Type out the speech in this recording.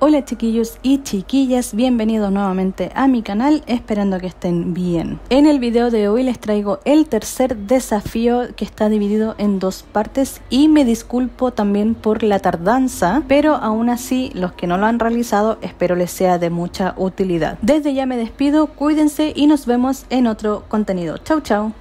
Hola chiquillos y chiquillas, bienvenidos nuevamente a mi canal, esperando que estén bien. En el video de hoy les traigo el tercer desafío que está dividido en dos partes y me disculpo también por la tardanza, pero aún así los que no lo han realizado espero les sea de mucha utilidad. Desde ya me despido, cuídense y nos vemos en otro contenido. Chau chau.